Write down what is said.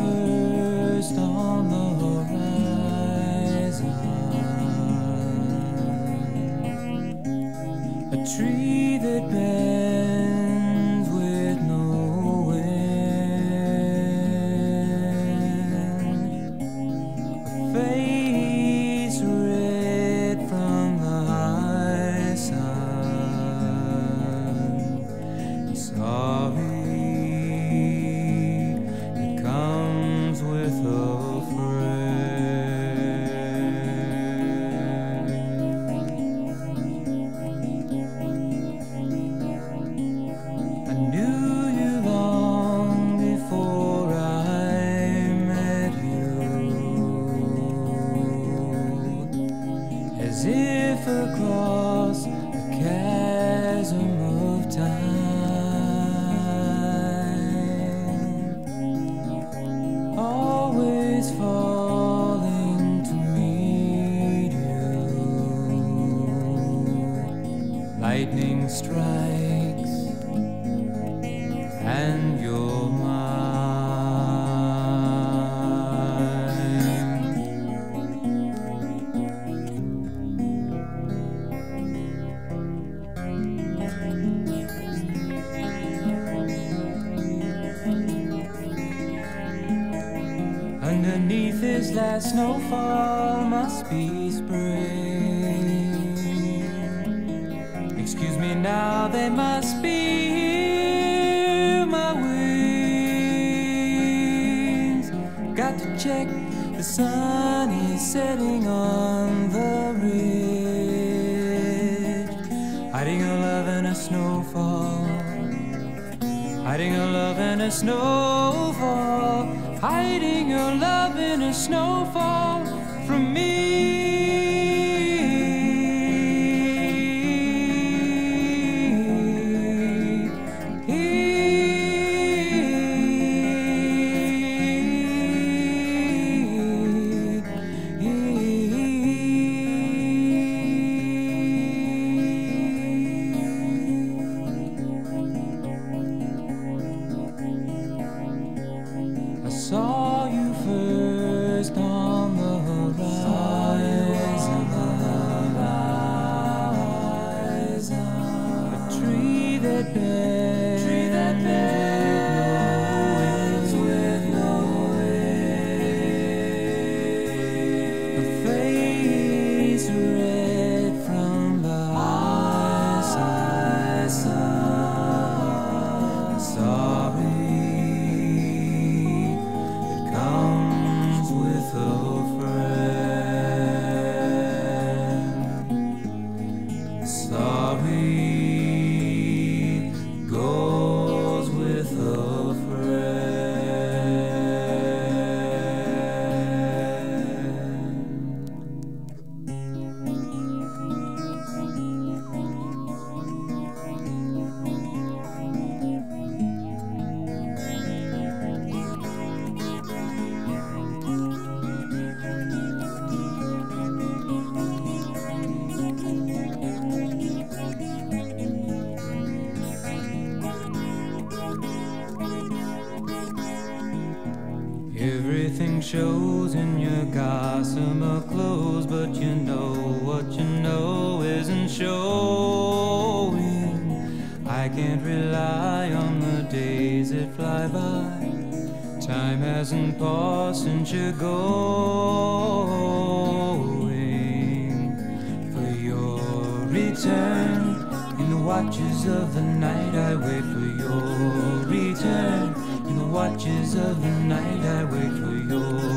first on the horizon. A tree that across a chasm of time, always falling to meet you. Lightning strikes Underneath this last snowfall must be spring. Excuse me now, they must be here, my wings. Got to check, the sun is setting on the ridge. Hiding a love in a snowfall. Hiding your love in a snowfall. Hiding your love in a snowfall from me. Everything shows in your gossamer clothes, but you know what you know isn't showing. I can't rely on the days that fly by. Time hasn't paused since you're going. For your return in the watches of the night, I wait for your return. In the watches of the night, I wait for your